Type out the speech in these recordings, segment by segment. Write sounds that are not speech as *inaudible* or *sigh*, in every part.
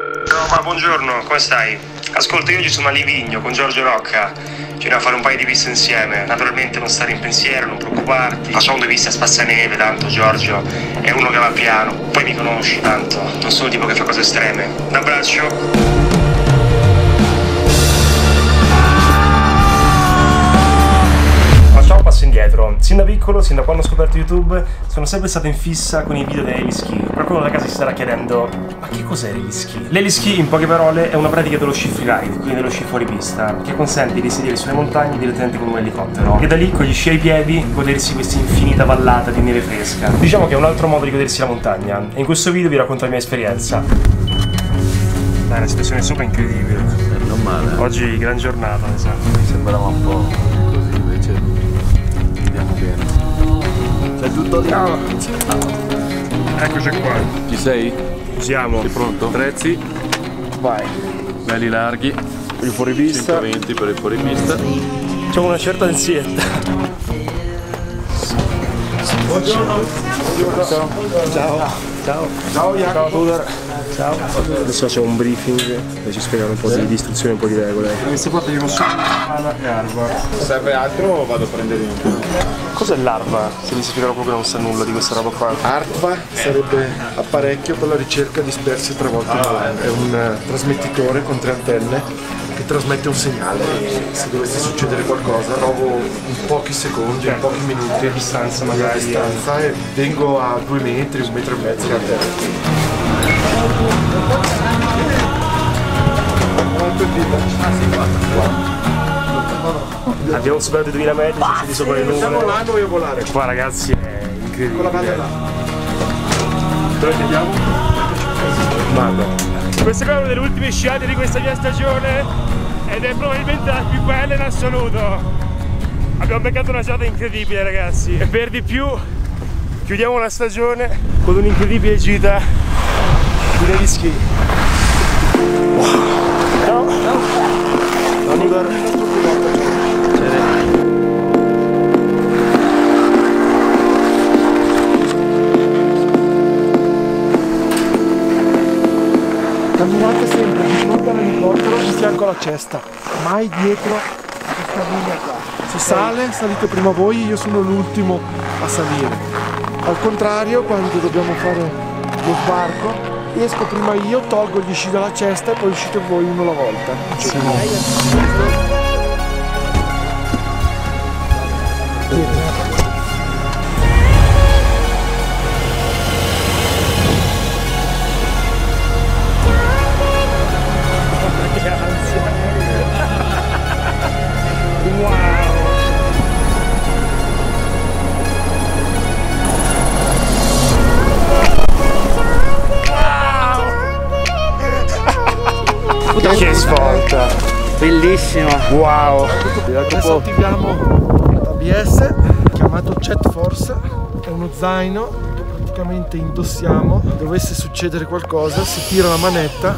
Roma, buongiorno, come stai? Ascolta, io oggi sono a Livigno con Giorgio Rocca. Ci andiamo a fare un paio di piste insieme. Naturalmente non stare in pensiero, non preoccuparti. Facciamo due piste a spazzaneve, tanto Giorgio è uno che va piano. Poi mi conosci, tanto. Non sono tipo che fa cose estreme. Un abbraccio. Sin da piccolo, sin da quando ho scoperto YouTube, sono sempre stato in fissa con i video degli ski. Qualcuno da casa si starà chiedendo: ma che cos'è l'heli ski? L'heli ski, in poche parole, è una pratica dello sci freeride, quindi dello sci fuori pista, che consente di sedere sulle montagne direttamente con un elicottero. E da lì, con gli sci ai piedi, godersi questa infinita vallata di neve fresca. Diciamo che è un altro modo di godersi la montagna. E in questo video vi racconto la mia esperienza. Dai, la situazione è incredibile. Eh, non male. Oggi gran giornata, mi sa. Mi sembrava un po' C'è tutto ciao. Eccoci qua. Ci sei? Ci siamo. Sei pronto? Prezzi, Vai. belli larghi, Il fuoripista. 120 per il fuoripista. C'è una certa ansietta. Buongiorno. Ciao. Ciao. Ciao. Ciao Jacopo. Tudor. Ciao. Adesso facciamo un briefing e ci spiegano un po' di istruzioni e un po' di regole. Queste qua abbiamo solo Ana e Arva. Serve altro o vado a prendere uno? Cos'è l'Arva? Se mi spiega proprio che non sa nulla di questa roba qua. ARTVA sarebbe apparecchio per la ricerca dispersi tre volte all'anno. È un eh, trasmettitore con tre antenne che trasmette un segnale. Se dovesse succedere qualcosa, trovo in pochi secondi, in pochi minuti a distanza a magari. distanza e vengo a due metri, un metro e mezzo da terra. Abbiamo superato i 2000 metri, siamo di sopra le Siamo nuvole. là, voglio volare. Qua ragazzi è Con la banda incredibile. là. Dove andiamo? Vado. Questa qua è una delle ultime sciate di questa mia stagione ed è probabilmente la più bella in assoluto. Abbiamo beccato una giornata incredibile ragazzi e per di più chiudiamo la stagione con un'incredibile gita di negli ski. Wow. Ciao! Ciao Nidor. Camminate sempre di fronte all'elicottero di fianco alla cesta, mai dietro a questa linea qua. Si sale, salite prima voi, io sono l'ultimo a salire. Al contrario, quando dobbiamo fare lo sbarco, esco prima io, tolgo gli sci dalla cesta e poi uscite voi uno alla volta. Che Bellissimo. Wow! Adesso attiviamo l'ABS chiamato Jet Force, è uno zaino che praticamente indossiamo. Dovesse succedere qualcosa, si tira la manetta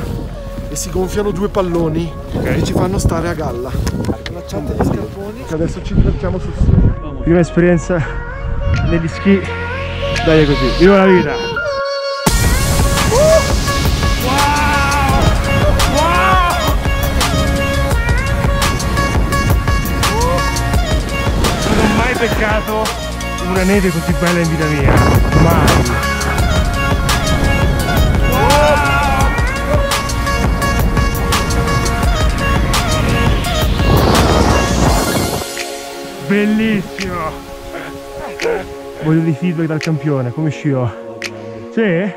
e si gonfiano due palloni che ci fanno stare a galla. Allacciate gli scarponi che adesso ci divertiamo sul serio. Prima esperienza negli ski, dai così, viva la vita! Beccato una neve così bella in vita mia, mai! Bellissimo! Voglio di feedback dal campione, come scio? Sì?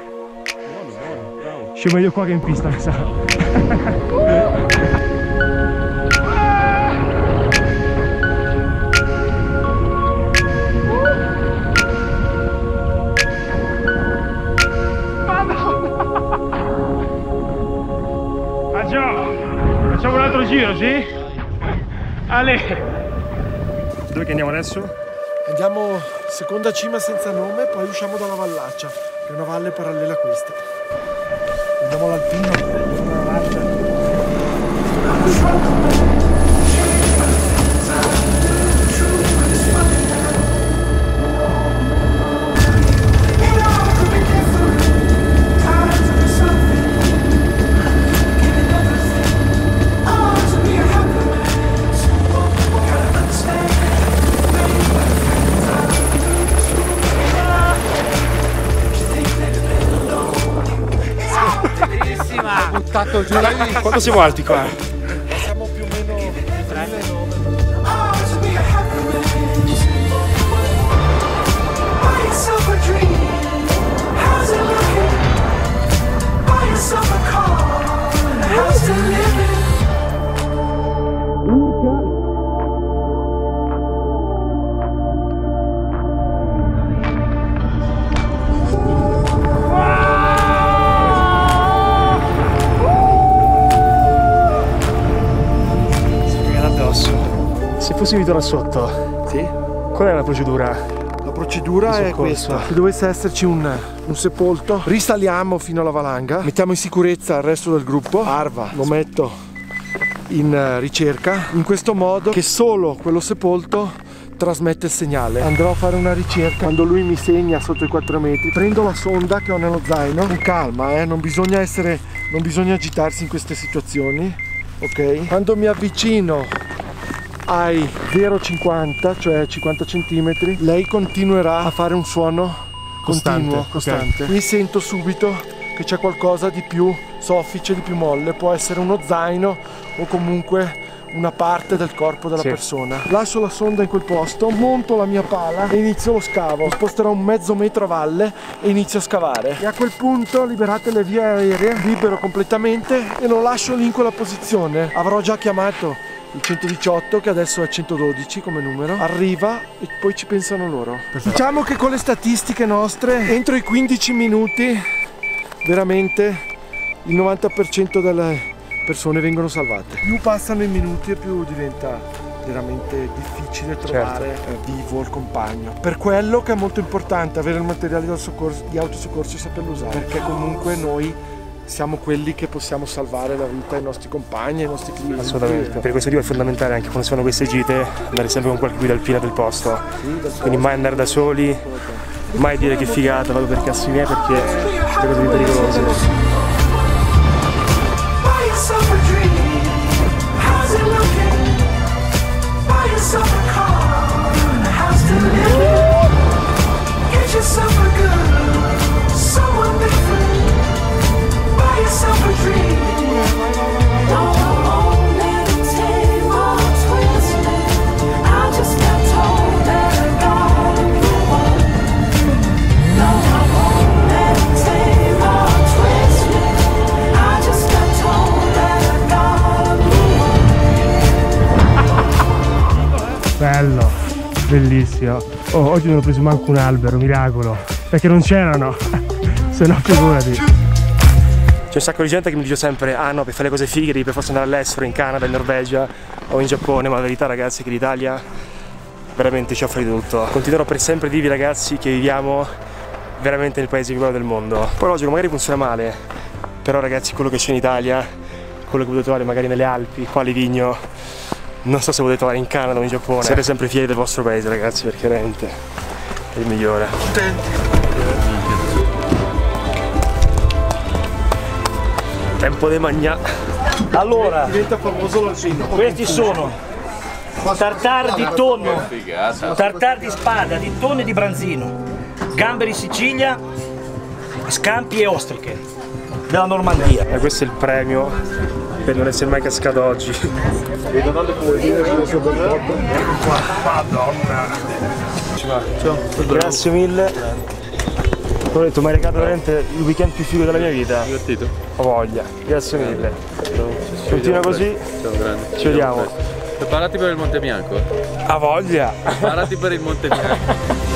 Scio meglio qua che in pista, mi sa. Facciamo un altro giro, sì? Ale! Dove che andiamo adesso? Andiamo seconda cima senza nome, poi usciamo dalla Vallaccia, che è una valle parallela a questa. Andiamo all'alpino, alla vallaccia. Buttato giù lei Quanto siamo alti qua? Se fossi di là sotto, Sì. qual è la procedura? La procedura è questa. Se dovesse esserci un, un sepolto, risaliamo fino alla valanga, mettiamo in sicurezza il resto del gruppo. Arva lo metto in eh, ricerca, in questo modo che solo quello sepolto trasmette il segnale. Andrò a fare una ricerca quando lui mi segna sotto i 4 metri. Prendo la sonda che ho nello zaino con calma, eh, non bisogna essere, non bisogna agitarsi in queste situazioni. Ok? Quando mi avvicino ai 0,50, cioè 50 cm, lei continuerà a fare un suono Costante, continuo, costante. Mi sento subito che c'è qualcosa di più soffice, di più molle, può essere uno zaino o comunque una parte del corpo della Sì. persona. Lascio la sonda in quel posto, monto la mia pala e inizio lo scavo. Sposterò un mezzo metro a valle e inizio a scavare. E a quel punto liberate le vie aeree, libero completamente e lo lascio lì in quella posizione. Avrò già chiamato il 118 che adesso è 112 come numero arriva e poi ci pensano loro diciamo che con le statistiche nostre entro i 15 minuti veramente il 90% delle persone vengono salvate più passano i minuti e più diventa veramente difficile trovare eh, vivo il compagno per quello che è molto importante avere il materiale di autosoccorso e saperlo usare perché comunque noi siamo quelli che possiamo salvare la vita ai nostri compagni, ai nostri clienti. Assolutamente. Per questo motivo è fondamentale anche quando si fanno queste gite andare sempre con qualche guida alpina del posto. Quindi mai andare da soli, mai dire che figata, vado per cazzi miei perché sono cose pericolose. suffer dreams. Bellissimo. Oh, oggi non ho preso manco un albero, miracolo. Perché non c'erano. *laughs* Se no figurati. C'è un sacco di gente che mi dice sempre Ah no, per fare le cose fighe devi per forza andare all'estero, in Canada, in Norvegia o in Giappone Ma la verità ragazzi è che l'Italia veramente ci offre di tutto Continuerò per sempre a dirvi ragazzi che viviamo veramente nel paese più bello del mondo Poi logico, magari funziona male Però ragazzi quello che c'è in Italia Quello che potete trovare magari nelle Alpi, qua a Livigno Non so se potete trovare in Canada o in Giappone Siete sempre fieri del vostro paese ragazzi perché veramente è il migliore Tempo di magna Allora, Diventa famoso l'alpino. questi sono tartar di tonno, tartar di spada, di tonno e di branzino, gamberi Sicilia, scampi e ostriche della Normandia. E questo è il premio per non essere mai cascato oggi. Madonna. Grazie mille. Ho detto, mi hai regalato veramente il weekend più figo della mia vita. Divertito? Ho voglia. Grazie mille. Continua così. Ciao grande. Ci vediamo. Preparati per il Monte Bianco. Ha voglia. Preparati per il Monte Bianco. *laughs*